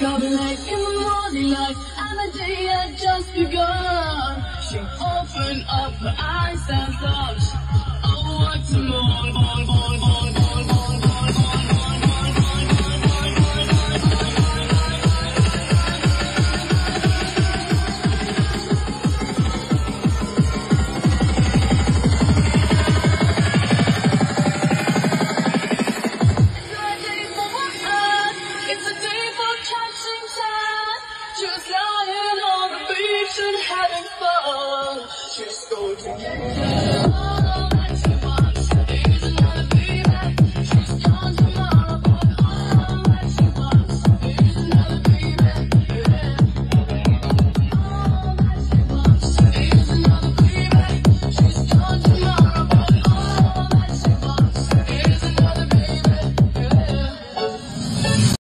Late in the morning light and the day had just begun. She opened up her eyes and thought, oh what a morn, morn, morn, morn, Just go together.